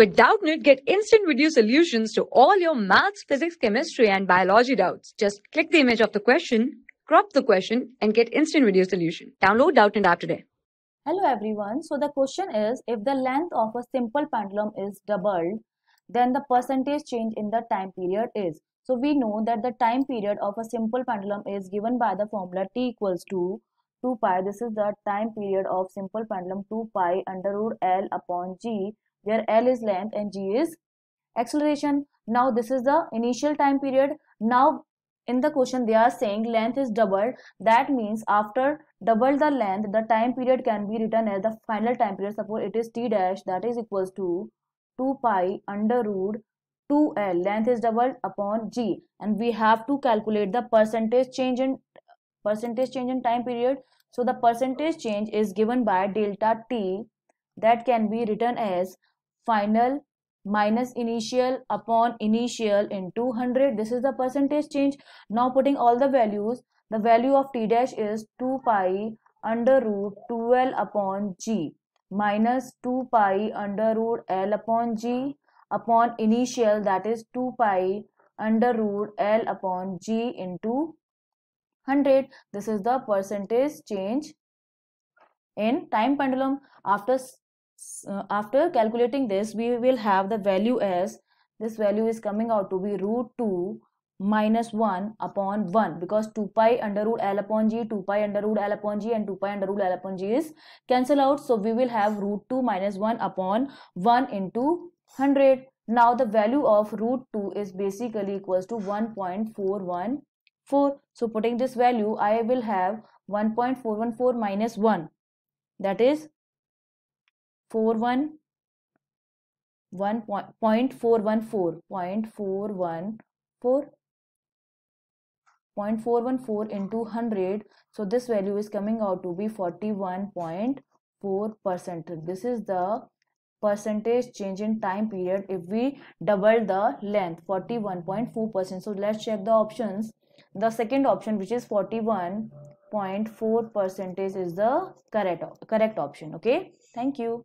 With Doubtnut, get instant video solutions to all your maths, physics, chemistry, and biology doubts. Just click the image of the question, crop the question, and get instant video solution. Download Doubtnut app today. Hello everyone. So the question is if the length of a simple pendulum is doubled, then the percentage change in the time period is. So we know that the time period of a simple pendulum is given by the formula t equals to 2 pi. This is the time period of simple pendulum 2 pi under root L upon G where L is length and G is acceleration. Now this is the initial time period. Now in the question they are saying length is doubled. That means after double the length the time period can be written as the final time period. Suppose it is T dash that is equals to 2 pi under root 2L. Length is doubled upon G and we have to calculate the percentage change in percentage change in time period. So the percentage change is given by delta T that can be written as final minus initial upon initial into 100 this is the percentage change. Now putting all the values the value of t dash is 2 pi under root 2l upon g minus 2 pi under root l upon g upon initial that is 2 pi under root l upon g into 100 this is the percentage change in time pendulum. After uh, after calculating this we will have the value as this value is coming out to be root 2 minus 1 upon 1 because 2 pi under root L upon G, 2 pi under root L upon G and 2 pi under root L upon G is cancel out. So we will have root 2 minus 1 upon 1 into 100. Now the value of root 2 is basically equals to 1.414. So putting this value I will have 1.414 minus 1 that is 41 1 point 414 point 414 0.414 into 100 so this value is coming out to be 41.4 percent. This is the percentage change in time period if we double the length 41.4 percent. So let's check the options. The second option which is 41.4 percentage is the correct correct option. Okay? Thank you